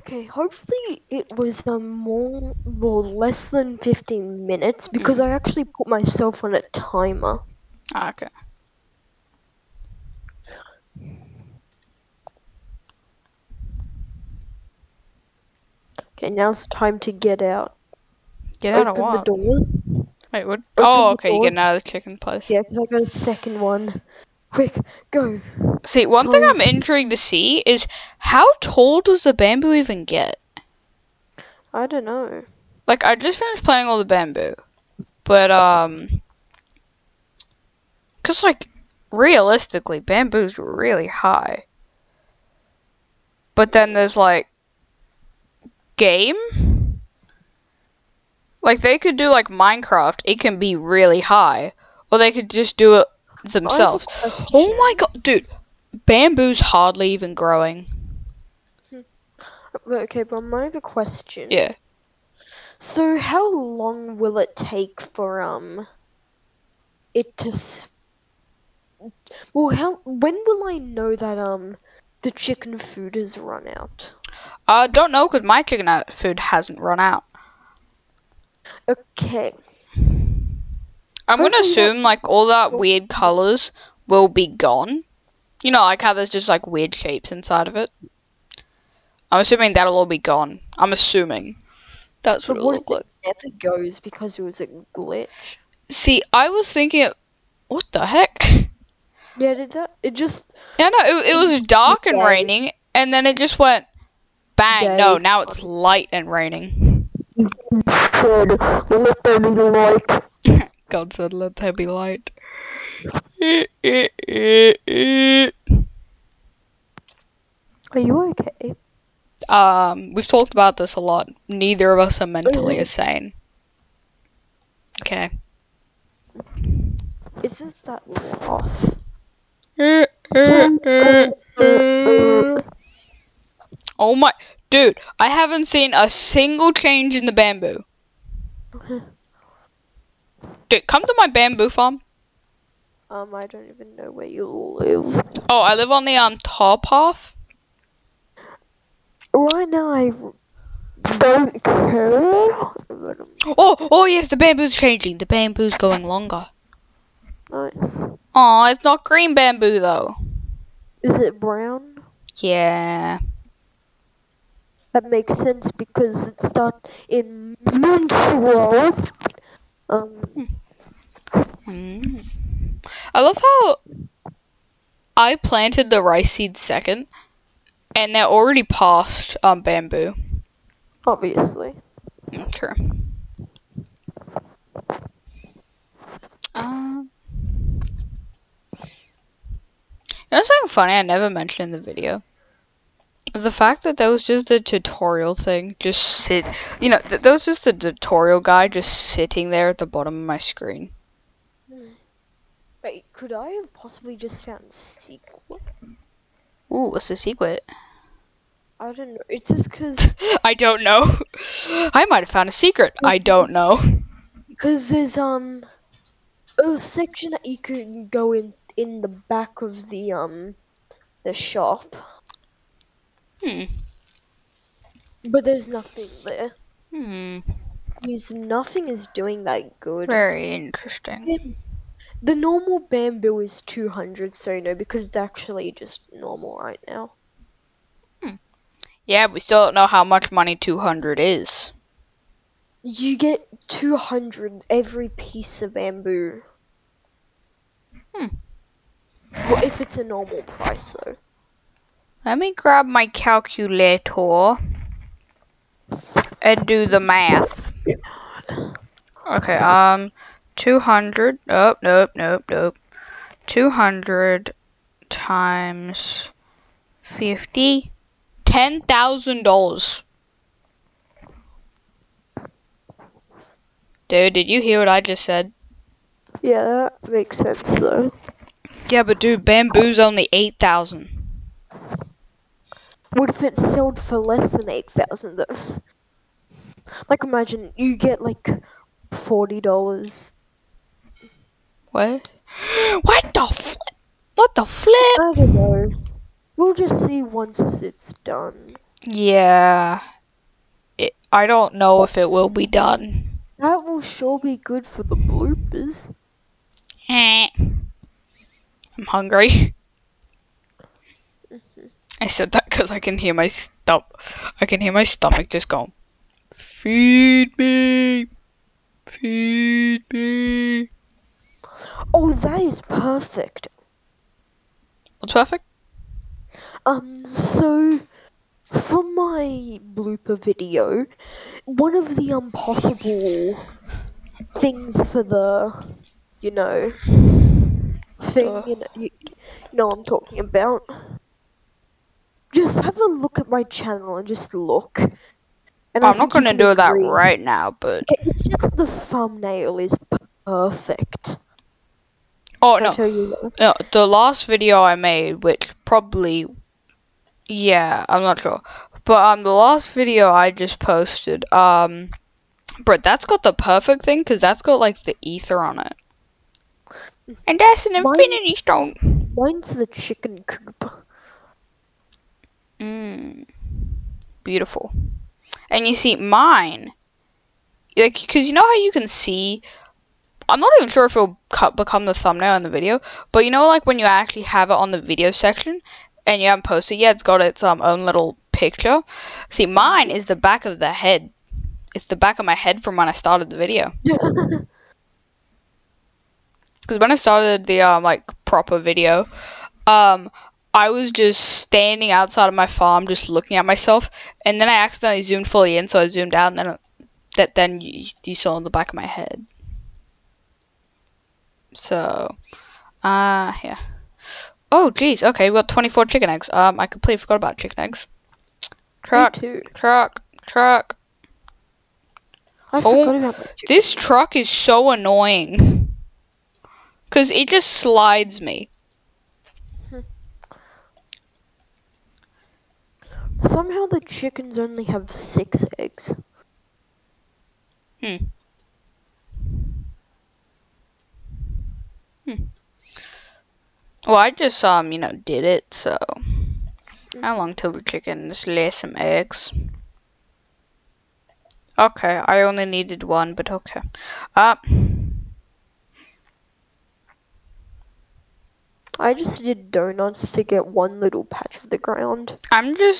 Okay, hopefully it was um more or less than 15 minutes because I actually put myself on a timer. Ah, okay. Okay, now's the time to get out. Get out of Open the what? doors. Wait, what? Open Oh, okay, you're getting out of the chicken place. Yeah, because I got a second one. Quick, go. See, one thing I'm intrigued to see is how tall does the bamboo even get? I don't know. Like, I just finished playing all the bamboo, but um, cause like realistically, bamboo's really high. But then there's like game. Like they could do like Minecraft, it can be really high, or they could just do it I have a themselves. Oh my god, dude, bamboo's hardly even growing. Okay, but I have a question. Yeah. So how long will it take for um it to Well, how when will I know that um the chicken food has run out? Uh, don't know because my chicken food hasn't run out. Okay. I'm gonna Hopefully that- assume like all that weird colors will be gone. You know, like how there's just like weird shapes inside of it. I'm assuming that'll all be gone. I'm assuming. That's what But it'll what look like. it never goes because it was a glitch? See, I was thinking, what the heck? Yeah, did that? It just Yeah, no, it, it was dark and raining, and then it just went bang. No, now it's light and raining. said let there be light. God said, "Let there be light." Are you okay? Um, we've talked about this a lot. Neither of us are mentally Mhm. sane. Okay. It's just that laugh. oh my, dude! I haven't seen a single change in the bamboo. Dude, come to my bamboo farm. Um, I don't even know where you live. Oh, I live on the um top half. Right now, I don't care. Oh, oh yes, the bamboo's changing. The bamboo's going longer. nice. Oh, it's not green bamboo though. Is it brown? Yeah. That makes sense because it's not in Montreal. Um, Mm. I love how I planted the rice seed second, and they're already past um bamboo. obviously. Mm, True. Um, you know something funny I never mentioned in the video? The fact that there was just a tutorial thing, just sit, you know, th- there was just a tutorial guy just sitting there at the bottom of my screen. Wait, could I have possibly just found secret? Ooh, what's the secret? I don't know. It's just because I don't know. I might have found a secret. I don't know. because there's um a section that you can go in in the back of the um the shop, Hmm. but there's nothing there. Hmm. Because nothing is doing that good. Very interesting. The normal bamboo is 200, so no, because it's actually just normal right now. Yeah, we still don't know how much money 200 is. You get 200 every piece of bamboo. Hmm. Well, if it's a normal price, though. Let me grab my calculator and do the math. Okay, um, 200. Oh, nope, nope, nope. 200 times 50. $10,000. Dude, did you hear what I just said? Yeah, that makes sense, though. Yeah, but dude, bamboo's only 8,000. What if it's sold for less than 8,000, though? Like, imagine you get, like, $40. What? What the flip? What the flip? I don't know. We'll just see once it's done. Yeah. It, I don't know if it will be done. That will sure be good for the bloopers. Eh. I'm hungry. I said that because I can hear my stomach. I can hear my stomach just going. Feed me. Feed me. Oh, that is perfect. What's perfect? Um, so for my blooper video, one of the um possible things for the, you know, thing Uh. you know, you, you know I'm talking about. Just have a look at my channel and just look. And I'm not gonna do that right now, but Okay, It's just the thumbnail is perfect. Oh no, tell you what. no, the last video I made, which probably, yeah, I'm not sure, but um, the last video I just posted, um, but that's got the perfect thing because that's got like the ether on it, and that's an Mine's- infinity stone. Mine's the chicken coop. Mm, beautiful. And you see mine, like, because you know how you can see. I'm not even sure if it'll cut, become the thumbnail in the video, but you know, like when you actually have it on the video section and you haven't posted yet, it's got its um, own little picture. See, mine is the back of the head. It's the back of my head from when I started the video. Because when I started the um, like proper video, um, I was just standing outside of my farm, just looking at myself, and then I accidentally zoomed fully in, so I zoomed out, and then that then you, you saw in the back of my head. So, uh, yeah. Oh, geez. Okay, we got 24 chicken eggs. Um, I completely forgot about chicken eggs. Truck, truck, truck. I Oh, about. This truck is so annoying. Cause it just slides me. Somehow the chickens only have six eggs. Well, I just saw him, you know, did it, so how long till the chickens lay some eggs? Okay, I only needed one, but okay. Uh, I just did donuts to get one little patch of the ground. I'm just